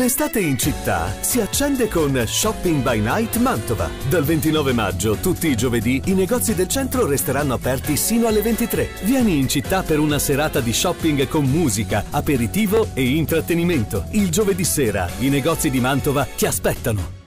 L'estate in città si accende con Shopping by Night Mantova. Dal 29 maggio, tutti i giovedì, i negozi del centro resteranno aperti sino alle 23. Vieni in città per una serata di shopping con musica, aperitivo e intrattenimento. Il giovedì sera, i negozi di Mantova ti aspettano.